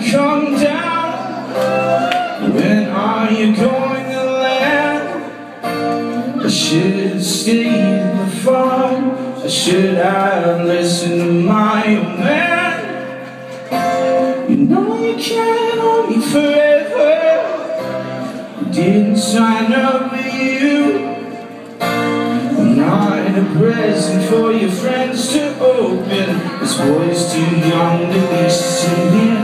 gonna come down? When are you going to land? I should stay in the farm I should have listened to my old man? You know you can't hold me forever I Didn't sign up with you I'm not in a present for your friends to open This boy's too young to be singing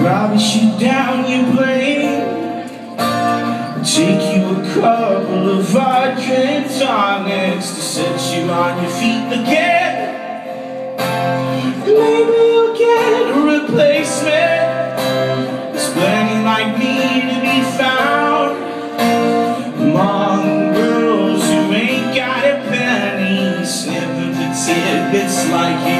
Probably shoot down your plane. Take you a couple of vodka tonics to set you on your feet again. Maybe you'll get a replacement. There's plenty like me to be found among girls who ain't got a penny, sniffing the tidbits like you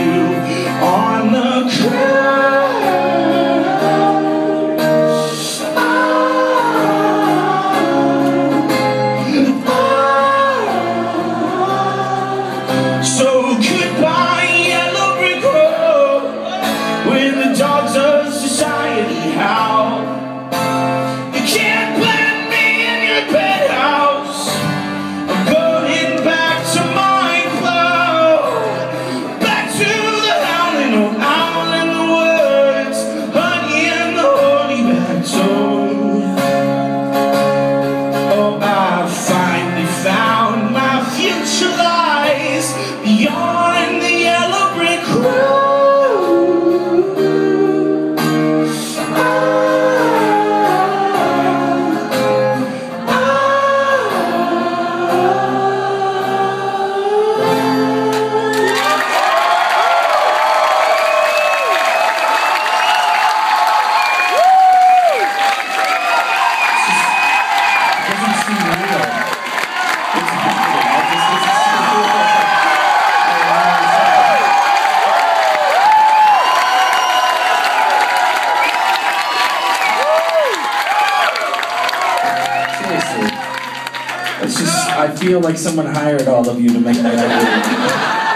I feel like someone hired all of you to make that.